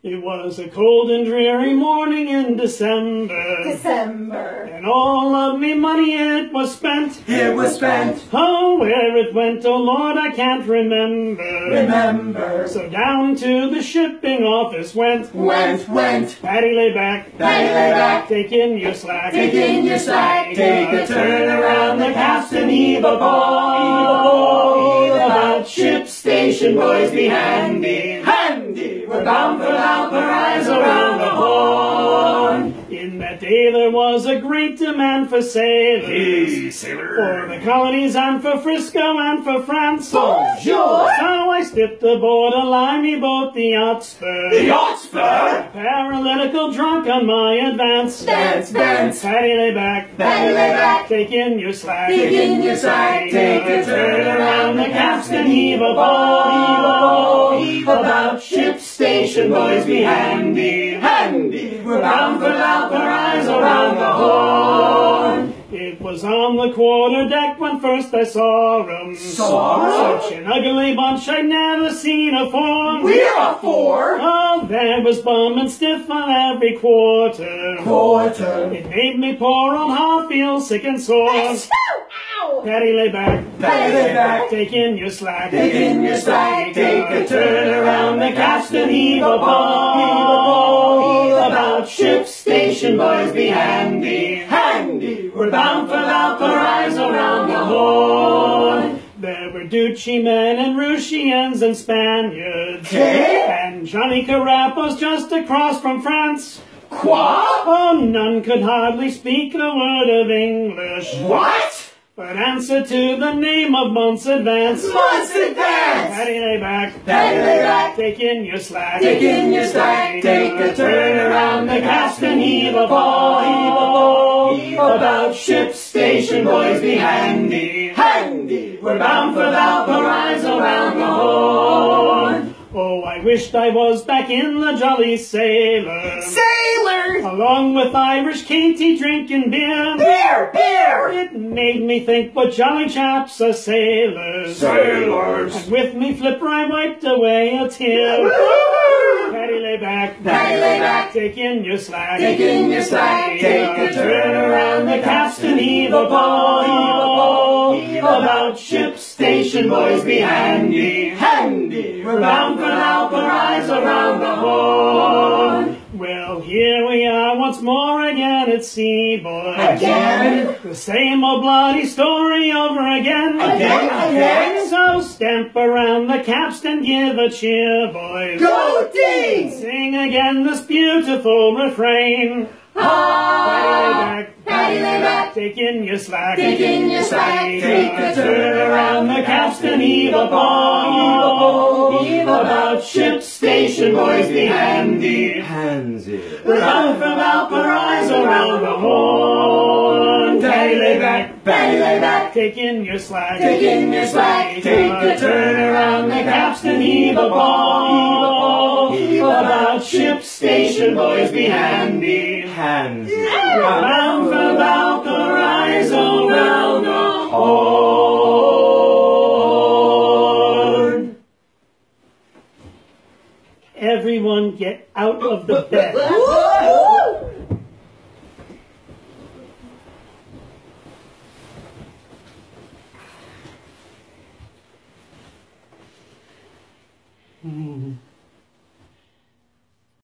It was a cold and dreary morning in December, December. and all of me money it was spent. It was spent. Oh, where it went, oh Lord, I can't remember. Remember. So down to the shipping office went. Went, went. Paddy lay back, Paddy lay back. take in your slack, Take in your slack. Take a turn around the capstan. Heave a ball. Heave about ship station. Boys be handy. We're bound for Valparaiso around the horn. In that day there was a great demand for sailors. sailor. For the colonies and for Frisco and for France. Bonjour. So I stepped aboard a limey boat, the Oxford. The Oxford. Paralytical drunk on my advance. Dance, dance. Paddy lay back. Paddy lay back. Take in your slack. Take in your slack. Take a turn around the capstan. Heave a ball. Heave a ball. Heave about station. Boys be handy. Handy. We're bound for Valparaiso around the horn. It was on the quarter deck when first I saw 'em. Saw 'em? Such an ugly bunch I'd never seen afore. We're a four. Oh, there was bum and stiff on every quarter. Quarter. It made me poor old heart feel sick and sore. Paddy lay back. Paddy lay back. Take in your slack. Take in your slack, take a turn around the capstan, heave a ball, heave a ball, heave about ship station, boys be handy, handy. We're bound for Valparaiso around the horn. There were Duchy men and Routians and Spaniards. Eh? And Johnny Crapauds just across from France. Qua? Oh, none could hardly speak a word of English. What? But answer to the name of months advance. Months advance. Paddy lay back. Paddy lay back. Take in your slack. Take in your slack, take a turn around the capstan, heave a ball, heave a ball, heave about ship station, boys be handy, handy. We're bound for Valparaiso around the horn. Wished I was back in the Jolly Sailor. Sailor! Along with Irish Katie drinking beer. Beer, beer! It made me think what jolly chaps are sailors. Sailors! And with me flipper I wiped away a tear. Paddy lay back. Paddy lay back. Take in your slack. Take in your slack, take a turn around the capstan, a ball, heave a ball, heave about ship station, boys be handy, handy. We're bound for Valparaiso around the horn. Well, here we are once more again at sea, boys. Again? The same old bloody story over again. Again, again? So stamp around the capstan, give a cheer, boys. Go Dings! Sing again this beautiful refrain. Ah! Paddy lay back. Paddy lay back. Take in your slack. Take in your slack, take a turn the capstan, heave ball, heave a ball, heave about ship station, boys be handy. Handsy. We're bound for Valparaiso around the horn. Paddy lay back, Paddy lay back, Take in your slack. take in your slack, take a turn around the capstan, a ball, heave a ball, heave about ship station, boys be handy. Handsy. We're of the bed.